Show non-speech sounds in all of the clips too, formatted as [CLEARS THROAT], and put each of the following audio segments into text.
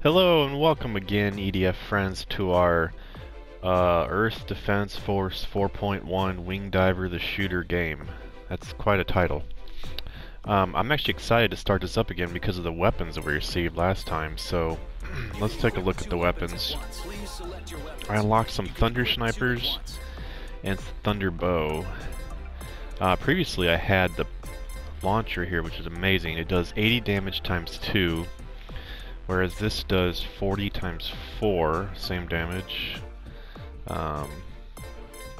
Hello and welcome again, EDF friends, to our uh, Earth Defense Force 4.1 Wing Diver the Shooter game. That's quite a title. Um, I'm actually excited to start this up again because of the weapons that we received last time, so [CLEARS THROAT] let's take a look at the weapons. I unlocked some Thunder Snipers and Thunder Bow. Uh, previously I had the launcher here, which is amazing. It does 80 damage times 2, whereas this does 40 times 4, same damage. Um,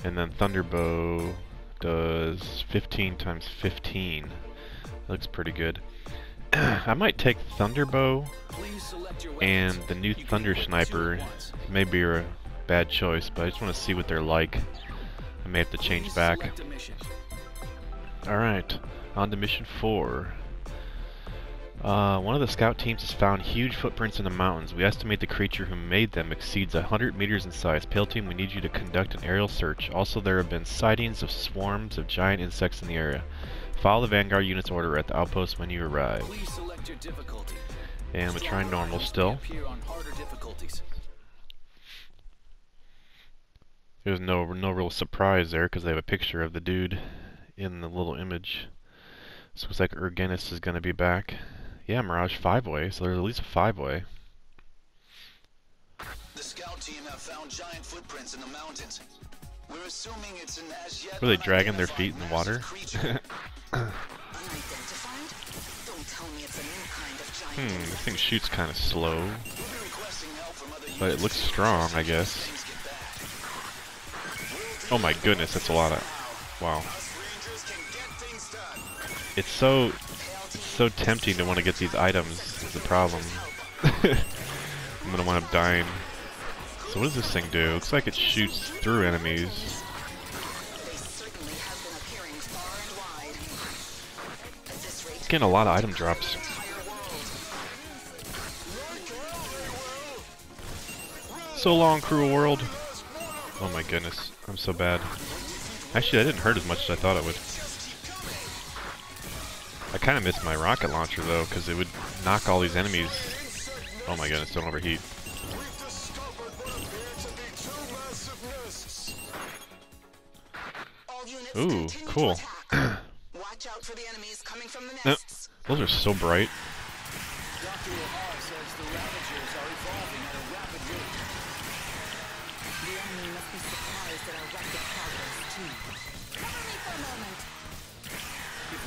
and then Thunderbow does 15 times 15. Looks pretty good. [CLEARS THROAT] I might take Thunderbow and the new Thunder Sniper. May be a bad choice, but I just want to see what they're like. I may have to change back. Alright, on to mission 4. Uh, one of the scout teams has found huge footprints in the mountains. We estimate the creature who made them exceeds 100 meters in size. Pale team, we need you to conduct an aerial search. Also, there have been sightings of swarms of giant insects in the area. Follow the Vanguard unit's order at the outpost when you arrive. And we're trying normal still. There's no no real surprise there because they have a picture of the dude in the little image. So looks like Erginus is going to be back. Yeah, Mirage five-way, so there's at least a five-way. The scout team have found giant footprints in the mountains. We're assuming it's an as yet Were they dragging their feet in the water? hmm, this thing shoots kind of slow. But it looks strong, I guess. Oh my goodness, that's a lot of... Wow. It's so... So tempting to want to get these items, is the problem. [LAUGHS] I'm gonna wind up dying. So what does this thing do? Looks like it shoots through enemies. Getting a lot of item drops. So long, cruel world. Oh my goodness, I'm so bad. Actually, I didn't hurt as much as I thought it would. I kind of missed my rocket launcher though, because it would knock all these enemies. Oh my goodness, don't overheat. Ooh, cool. [COUGHS] Watch out for the enemies coming from the No, nests. those are so bright.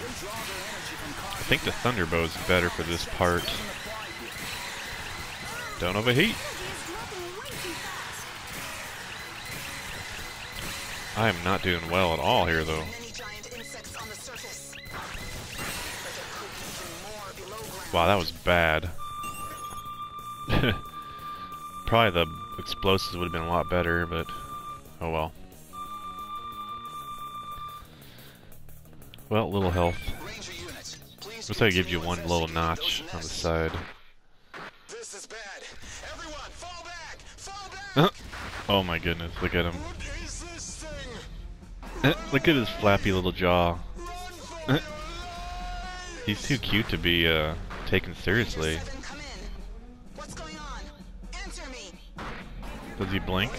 I think the Thunderbow is better for this part. Don't overheat. I am not doing well at all here though. Wow, that was bad. [LAUGHS] Probably the explosives would have been a lot better, but oh well. Well, little health. Ranger units, please Looks like it gives you one little notch on the side. This is bad. Everyone, fall back! Fall back! oh my goodness, look at him. What is this thing? look at his flappy little jaw. Run He's too cute to be uh, taken seriously. Seven, come in. What's going on? Answer me. Does he blink?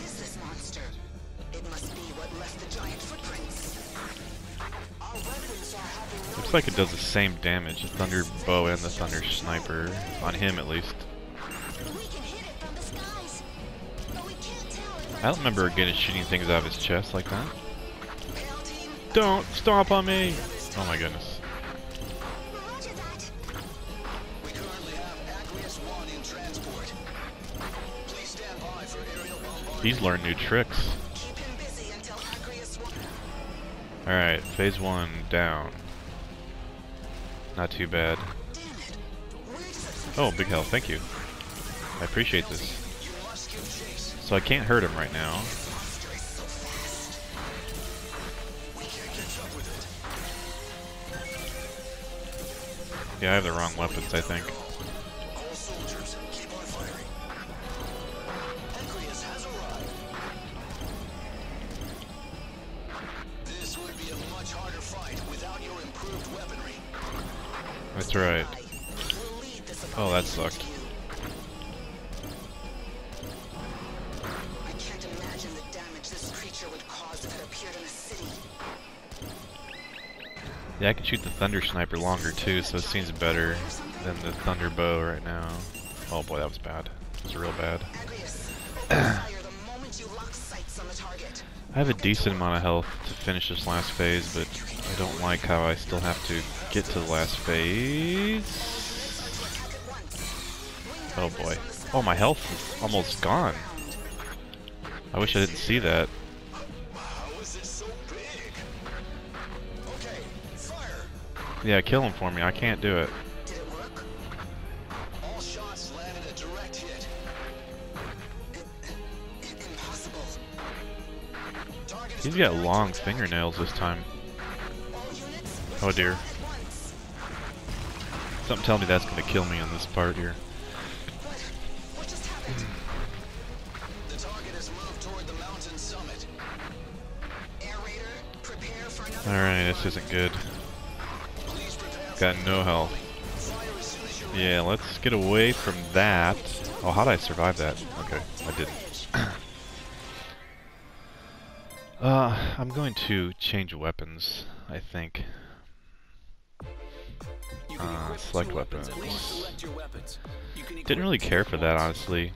Looks like it does the same damage, the Thunder Bow and the Thunder Sniper, on him at least. I don't remember getting shooting things out of his chest like that. Don't stomp on me! Oh my goodness. Roger that. We currently have Aqueous 1 in transport. Please stand by for aerial bombardment. He's learned new tricks. Alright, phase one down. Not too bad. Oh, big health, thank you. I appreciate this. So I can't hurt him right now. Yeah, I have the wrong weapons, I think. That's right. Oh, that sucked. Yeah, I can shoot the Thunder Sniper longer too, so it seems better than the Thunder Bow right now. Oh boy, that was bad. It was real bad. I have a decent amount of health to finish this last phase, but I don't like how I still have to get to the last phase. Oh boy. Oh, my health is almost gone. I wish I didn't see that. Yeah, kill him for me. I can't do it. He's got long fingernails this time. Oh dear. Something tell me that's gonna kill me on this part here. What? What just happened? The target has moved toward the mountain summit. Air Raider, prepare for another. Alright, this isn't good. Please prepare for Got no health. fire as soon as you're Yeah, let's get away from that. Oh, how did I survive that? Okay, I didn't. Uh, I'm going to change weapons, I think. Uh, select weapons. weapons. Please select your weapons. You can Didn't really care for that, honestly.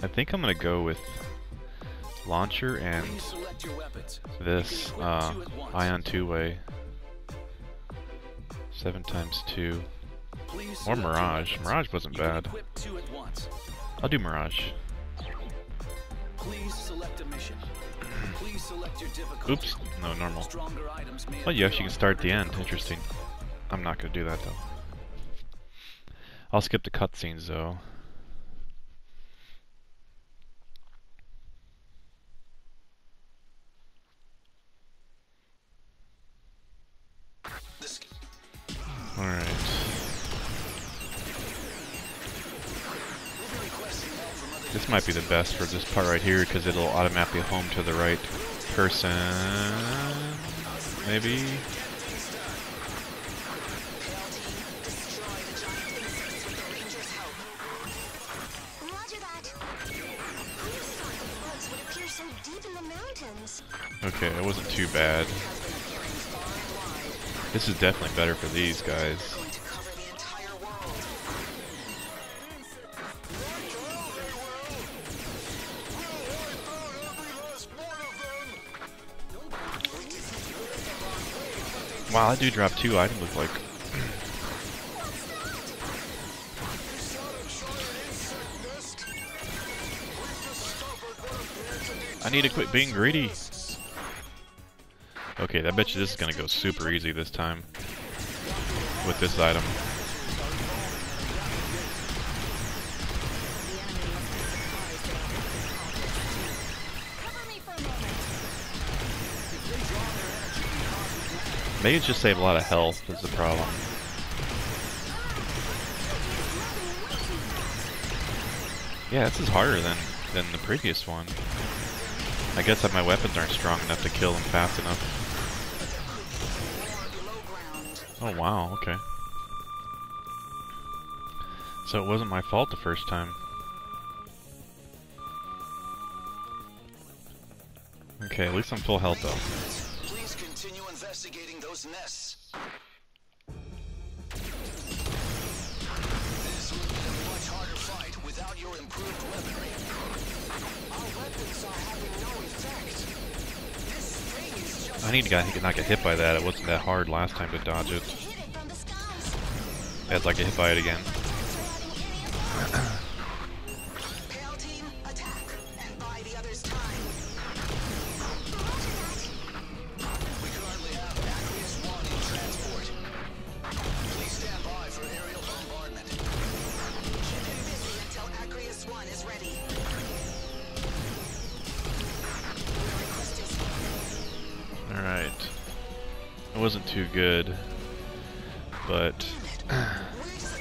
I think I'm gonna go with launcher and Please select your weapons. You can this uh, two at once. ion two-way. Seven times two. Or Mirage. Mirage wasn't bad. equip two at once. I'll do Mirage. Please select a mission. Please select your difficulty. Oops, no, normal. Stronger items may Oh, you actually can start at the end. Interesting. I'm not gonna do that though. I'll skip the cutscenes though. Alright. This might be the best for this part right here because it'll automatically home to the right person. Maybe? Destroy the giant insects with the Ranger's help. Roger that. Who thought the bugs would appear so deep in the mountains? Okay, it wasn't too bad. This is definitely better for these guys. Wow, I do drop two items look like I need to quit being greedy. Okay, I bet you this is gonna go super easy this time. With this item. Maybe it's just save a lot of health is the problem. Yeah, this is harder than, than the previous one. I guess that my weapons aren't strong enough to kill them fast enough. Oh wow, okay. So it wasn't my fault the first time. Okay, at least I'm full health though. I need to get, not get hit by that. It wasn't that hard last time to dodge it. I'd like to hit by it again.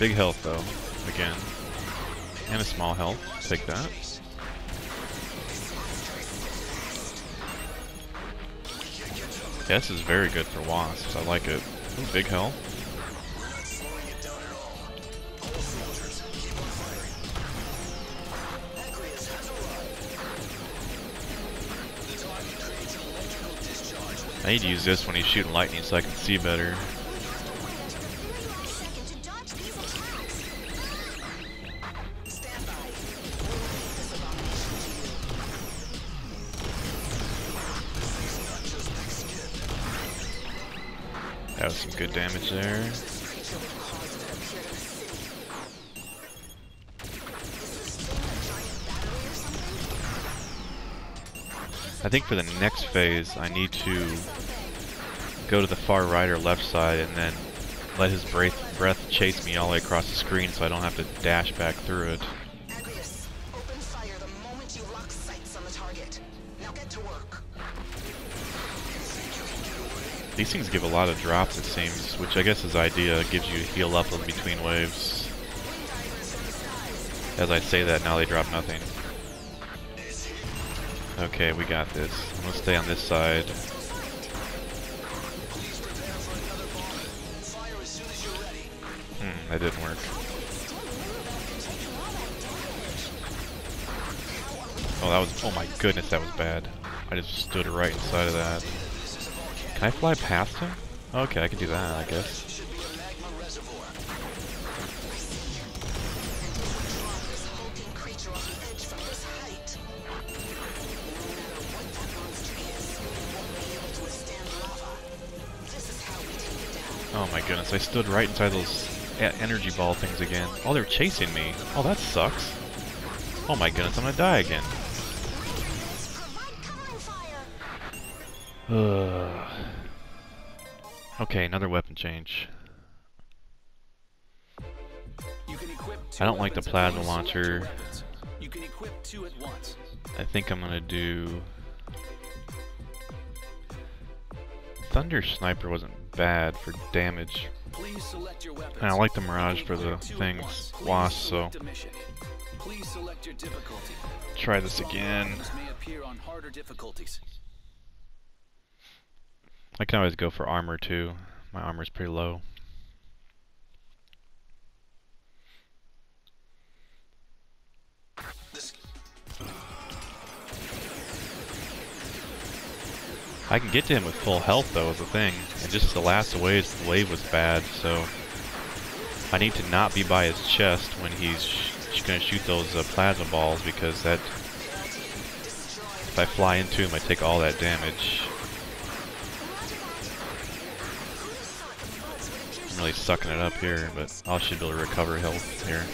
Big health though, again. And a small health. Take that. This is very good for wasps. I like it. Ooh, big health. I need to use this when he's shooting lightning so I can see better. Battery or something? I think for the next phase, I need to go to the far right or left side and then let his breath, breath chase me all the way across the screen so I don't have to dash back through it. These things give a lot of drops, it seems, which I guess is idea. Gives you heal up in between waves. As I say that, now they drop nothing. Okay, we got this. I'm gonna stay on this side. Hmm, that didn't work. Oh, that was. Oh my goodness, that was bad. I just stood right inside of that. Can I fly past him? Okay, I can do that, I guess. Oh my goodness, I stood right inside those energy ball things again. Oh, they're chasing me. Oh, that sucks. Oh my goodness, I'm gonna die again. Okay, another weapon change. You can equip two I don't like the plasma please select your launcher. You can equip two at once. I think I'm gonna do. Thunder Sniper wasn't bad for damage. Please select your weapons. And I like the Mirage for the equip two at things, Wasp, so select a mission. Please select your difficulty. try this again. items may appear on harder difficulties. I can always go for armor too. My armor's pretty low. I can get to him with full health though is the thing. And just the last wave, The wave was bad, so I need to not be by his chest when he's sh gonna shoot those uh, plasma balls because that if I fly into him I take all that damage. Really sucking it up here, but I should be able to recover health here.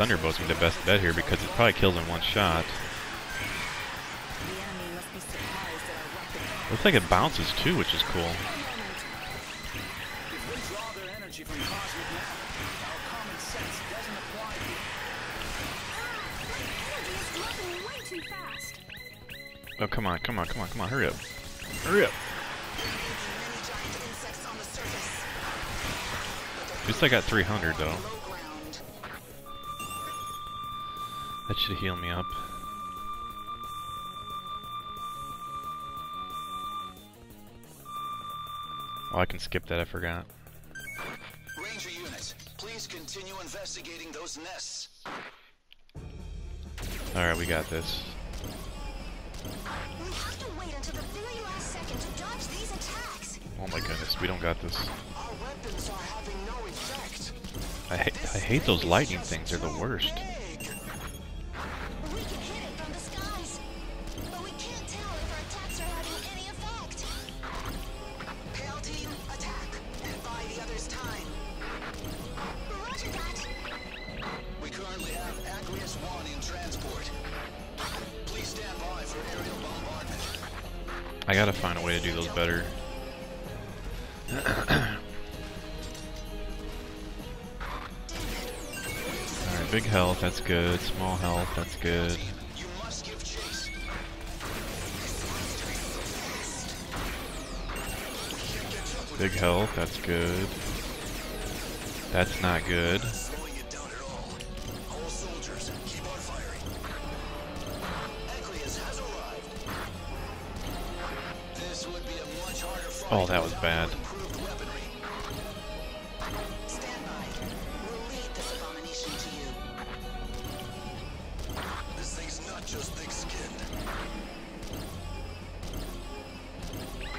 Thunderbolt's gonna be the best bet here because it probably kills in one shot. Looks like it bounces too, which is cool. If we draw their energy from cosmic matter, our common sense doesn't apply here. Energy is dropping way too fast. Oh, come on, come on, come on, come on, hurry up. Hurry up. Many giant insects on the surface. At least I got 300 though. That should heal me up. Oh, I can skip that, I forgot. Ranger unit, please continue investigating those nests. Alright, we got this. We have to wait until the very last second to dodge these attacks. Oh my goodness, we don't got this. Our weapons are having no effect. I, ha I hate those lightning things, they're the worst. Big. I gotta find a way to do those better. Alright, big health, that's good. Small health, that's good. Big health, that's good. That's not good. Thing's that was thick-skinned.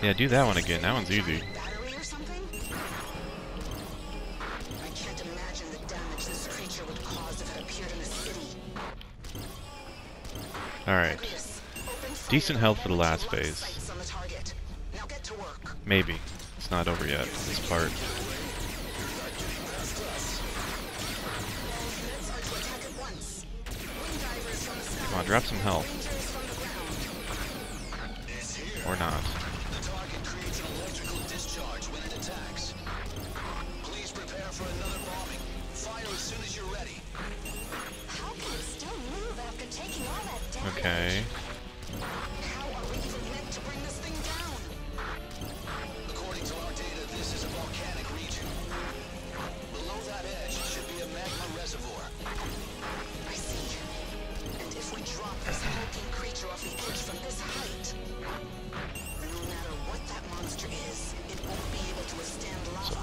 Yeah, do that one again. That one's easy. Alright. Decent health for the last phase. Maybe. It's not over yet, this part. Come on, drop some health. Or not.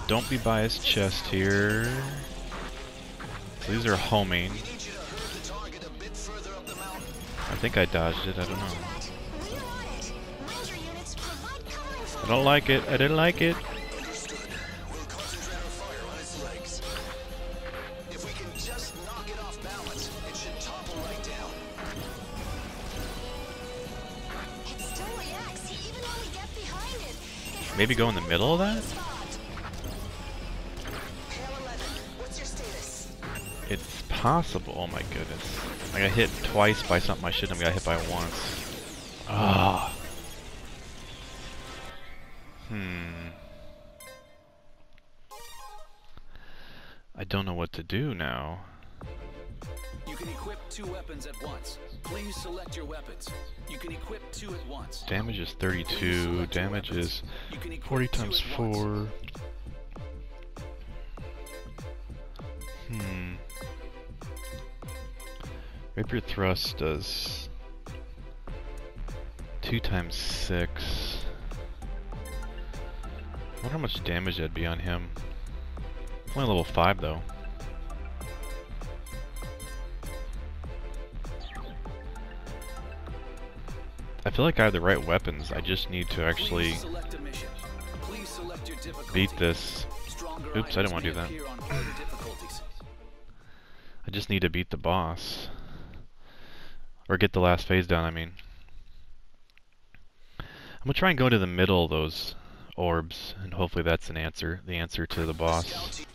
Don't be biased chest here. These are homing. We need you to herd the target a bit further up the mountain. I think I dodged it, I don't know. That, we're on it. Ranger units I don't like it, I didn't like it. Understood. We'll concentrate our fire on its possible. Oh my goodness. I got hit twice by something I shouldn't have got hit by once. Ah. Hmm. I don't know what to do now. You can equip two weapons at once. Please select your weapons. You can equip two at once. Damage is 32. Damage is You can equip 40 times at once. 4. Rapier thrust does 2 times 6. I wonder how much damage that'd be on him. Only level 5 though. I feel like I have the right weapons. I just need to actually Please select a mission. Please select your difficulty. beat this. Oops, I didn't wanna do that. appear on harder difficulties. I just need to beat the boss. Or get the last phase done, I mean. I'm gonna try and go to the middle of those orbs, and hopefully that's an answer. The answer to the boss.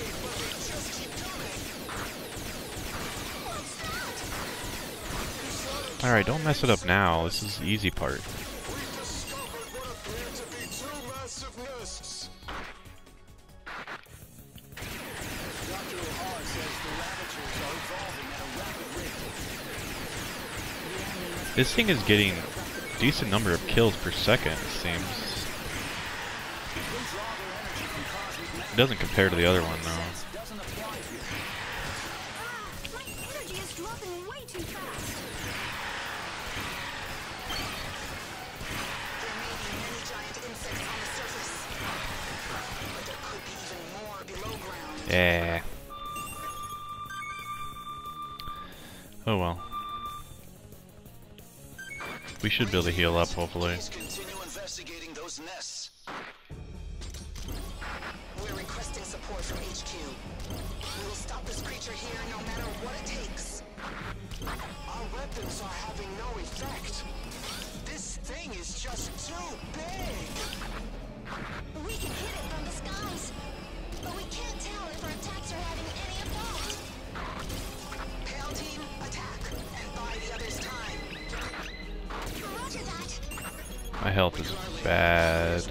They just keep coming. Alright, don't mess it up now. This is the easy part. This thing is getting decent number of kills per second, it seems. It doesn't compare to the other one, though. Should be able to heal up, hopefully. We're requesting support from HQ. We will stop this creature here no matter what it takes. Our weapons are having no effect. This thing is just too big. We can hit it from the skies, but we can't tell if our attacks are having any effect. Pale team, attack, and buy the others time. My health is bad.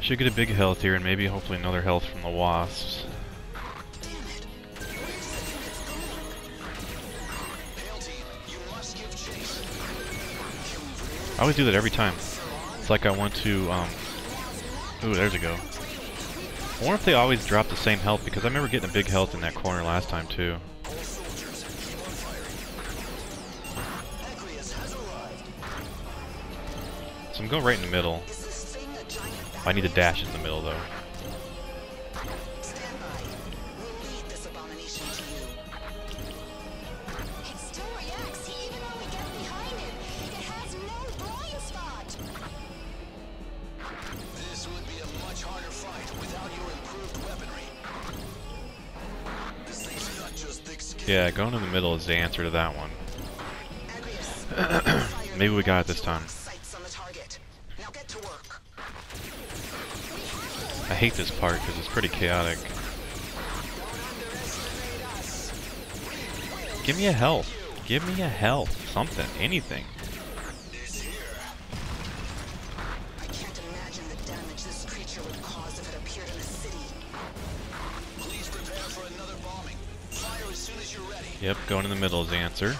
Should get a big health here and maybe hopefully another health from the wasps. I always do that every time. It's like I want to, um... Ooh, there's a go. I wonder if they always drop the same health, because I remember getting a big health in that corner last time, too. So I'm going right in the middle. I need to dash in the middle, though. Yeah, going in the middle is the answer to that one. [CLEARS THROAT] Maybe we got it this time. Hate this part because it's pretty chaotic. Give me a health. Give me a health. Something. Anything. Yep, going in the middle is the answer.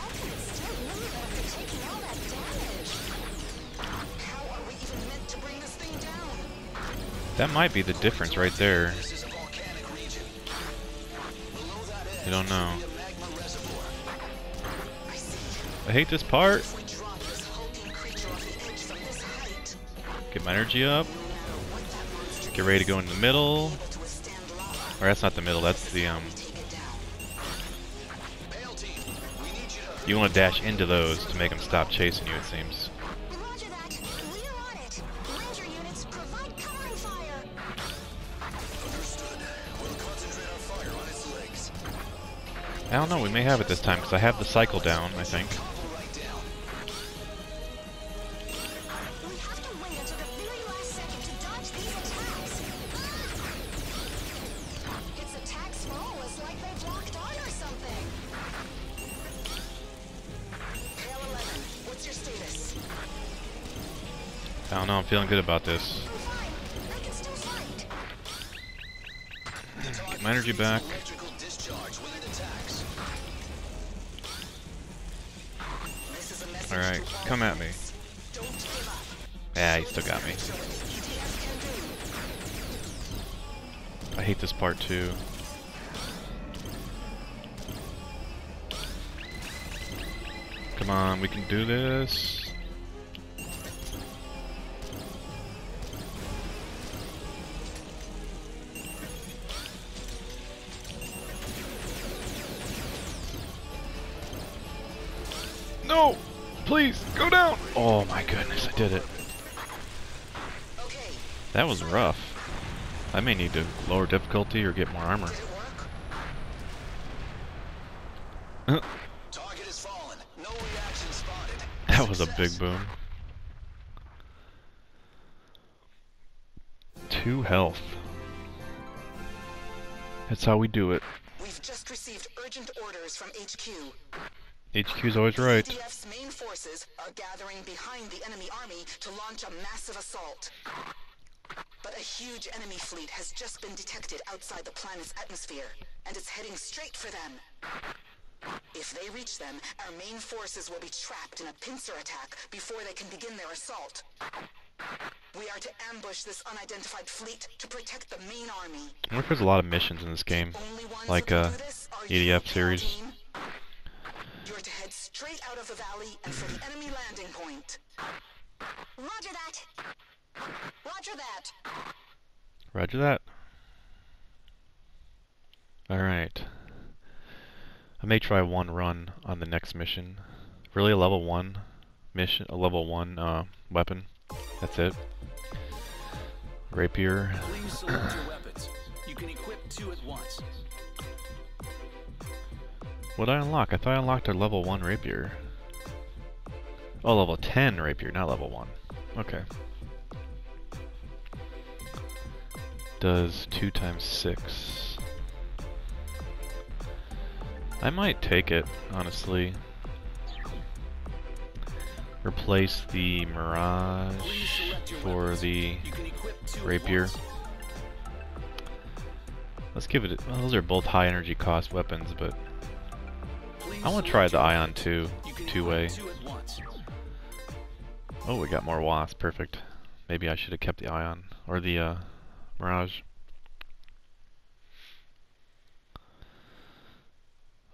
That might be the difference right there. I don't know. I hate this part. Get my energy up. Get ready to go in the middle. Or that's not the middle, that's the, um... You want to dash into those to make them stop chasing you, it seems. Don't know, we may have it this time, because I have the cycle down, I think. Couple right down. We have to wait until the very last second to dodge these attacks. Its attacks roll is like they've locked on or something. Pale 11, what's your status? I don't know, I'm feeling good about this. Get my energy back. Come at me. Yeah, he still got me. I hate this part too. Come on, we can do this. No! Please, go down! Oh my goodness, I did it. That was rough. I may need to lower difficulty or get more armor. did it work? Target has fallen. No reaction spotted. [LAUGHS] That was a big boom. Two health. That's how we do it. We've just received urgent orders from HQ. HQ's always right. EDF's main forces are gathering behind the enemy army to launch a massive assault. But a huge enemy fleet has just been detected outside the planet's atmosphere, and it's heading straight for them. If they reach them, our main forces will be trapped in a pincer attack before they can begin their assault. We are to ambush this unidentified fleet to protect the main army. I wonder if there's a lot of missions in this game. Like, can uh, do this are you, EDF series. Team. You're to head straight out of the valley and for the enemy landing point. Roger that. Roger that. Roger that. Alright. I may try one run on the next mission. Really a level 1 mission, a level 1 uh, weapon. That's it. Rapier. Please select your weapons. You can equip two at once. What I unlock? I thought I unlocked a level 1 rapier. Oh, level 10 rapier, not level 1. Okay. Does 2 times 6. I might take it, honestly. Replace the Mirage for the rapier. Let's give it. Well, those are both high energy cost weapons, but I want to try the Ion. 2 two way. Two at once. Oh, we got more wasps. Perfect. Maybe I should have kept the Ion or the uh, Mirage.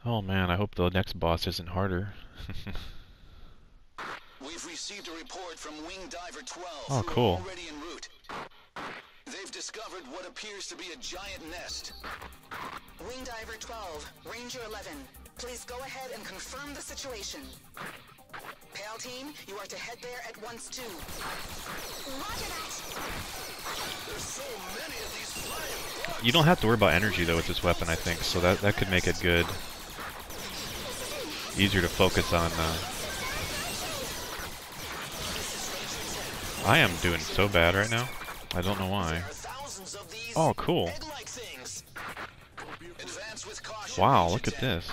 Oh man, I hope the next boss isn't harder. [LAUGHS] We've received a report from Wing Diver 12. Oh, cool. Already en route. They've discovered what appears to be a giant nest. Wing Diver 12, Ranger 11. Please go ahead and confirm the situation. Pale team, you are to head there at once too. Roger that. There's so many of these flying bugs. you don't have to worry about energy though with this weapon, I think, so that that could make it good. Easier to focus on. Uh... I am doing so bad right now. I don't know why. There are thousands of these Oh, cool. egg-like things. Advance with caution. Wow, look at this.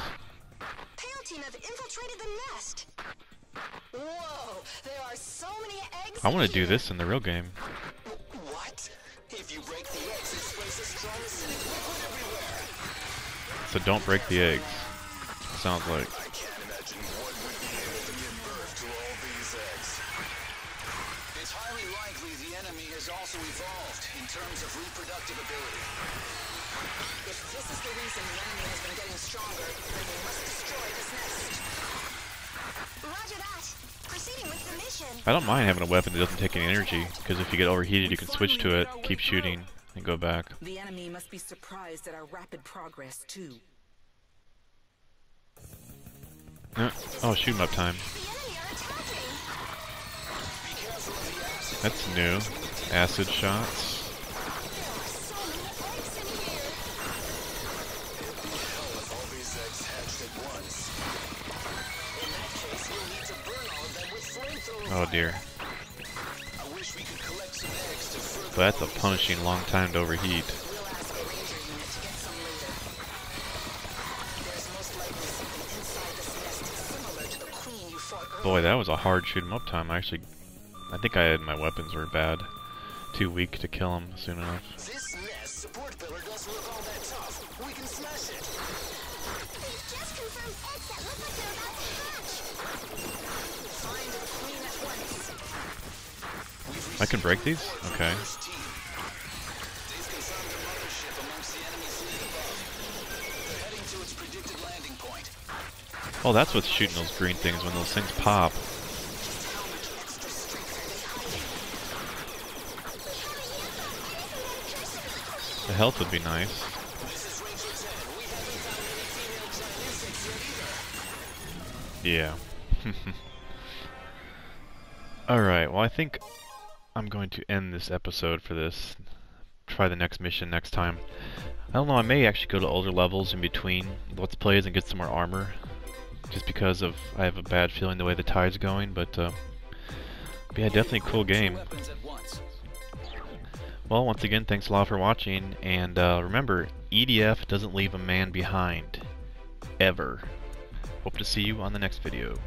I want to do this in the real game. What? If you break the eggs, it sprays a strong acidic liquid everywhere. So don't break the eggs. Sounds like. I don't mind having a weapon that doesn't take any energy, because if you get overheated, you can switch to it, keep shooting, and go back. The enemy must be surprised at our rapid progress too. Uh, oh, shoot 'em up time. The enemy are attacking. That's new. Acid shots. To dear. But that's a punishing long time to overheat. Boy, that was a hard shoot 'em up time. I actually, I think I had my weapons were bad. Too weak to kill him soon enough. To can break these? Okay. Oh, that's what's shooting those green things when those things pop. The health would be nice. This is Ranger 10. We haven't found any female giant insects yet either. Yeah. [LAUGHS] Alright, well I think I'm going to end this episode for this. Try the next mission next time. I don't know, I may actually go to older levels in between Let's Plays and get some more armor. Just because of, I have a bad feeling the way the tide's going, but uh, but yeah, definitely a cool game. Well, once again, thanks a lot for watching, and uh, remember, EDF doesn't leave a man behind. Ever. Hope to see you on the next video.